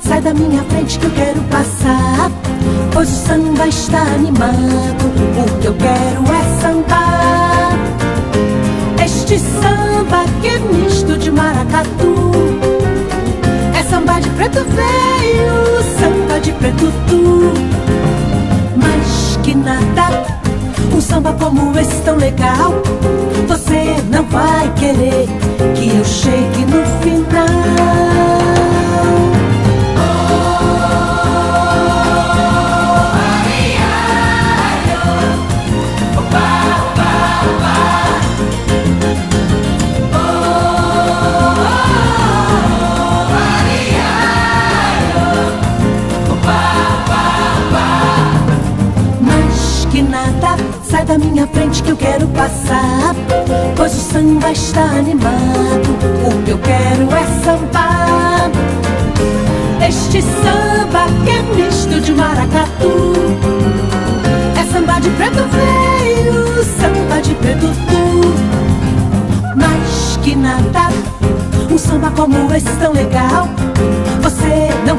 Sai da minha frente que eu quero passar. Pois o samba está animado. O que eu quero é sambar. Este samba que é misto de maracatu. É samba de preto veio, samba de preto tu. Mas que nada, um samba como esse tão legal. Você não vai querer que eu chegue da minha frente que eu quero passar. Pois o samba está animado, o que eu quero é sambar. Este samba que é misto de maracatu. É samba de preto veio, samba de preto tu. Mas que nada, um samba como esse tão legal. Você não